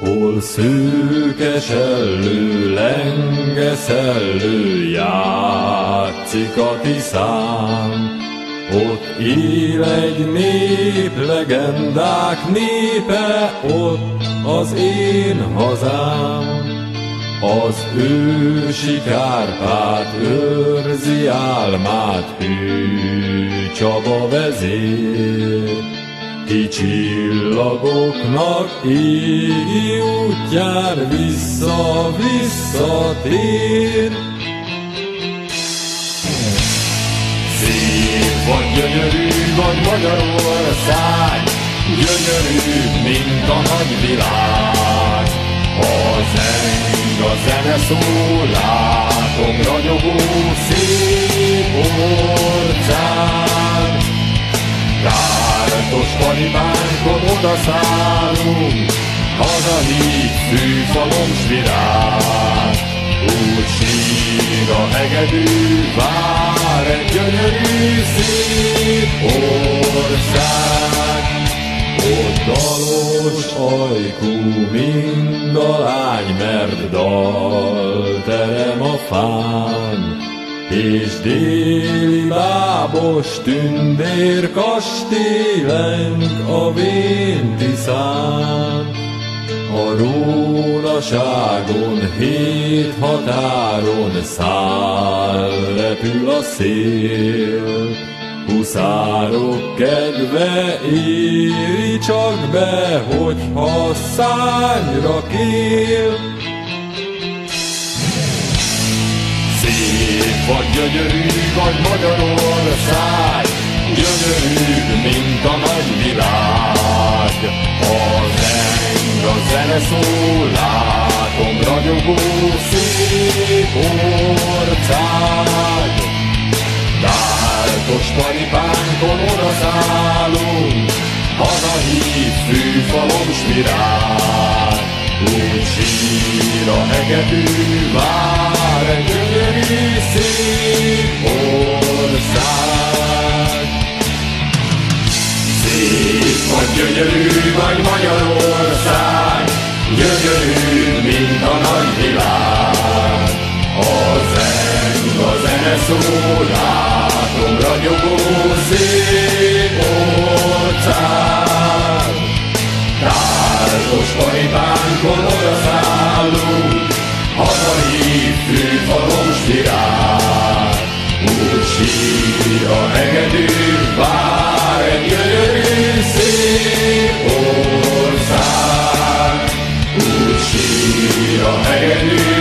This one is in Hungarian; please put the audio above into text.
Hol szűkes ellő, lenges ellő, játszik a tiszám. Ott él egy nép, legendák népe, ott az én hazám. Az ősi Kárpát őrzi álmát, hű Csaba vezér. Ki csillagoknak égi útjár vissza-visszatér. Szép vagy gyönyörű vagy Magyarország, gyönyörű, mint a nagy világ. A zeng, a zene szól, Kártos paripánkon odaszállunk, hazahív fűfalom virág. Úgy sír a hegedű, vár egy gyönyörű szép ország. Ott dalos ajkú mind a lány, mert dal terem a fán, és déli bábos tündér kastélenk a véntiszán. A rólaságon, hét határon száll, repül a szél. Huszárok kedve éri csak be, hogyha szányra kél. Szép vagy gyönyörű vagy Magyarország, gyönyörű, mint a nagy világ. A zeng, a zene szól, látom ragyogó szép ország. Tártos paripánkon odaszállunk, hazahív fűfalom spirál. Úgy sír a hegedű, vár gyönyörű szép szól, látom ragyogó szép orcát. Társas kanibánkon odaszállunk, hazahív fűfalom spirát. Úgy sír a hegedű, vár egy gyönyörű szép ország. Úgy sír a hegedű,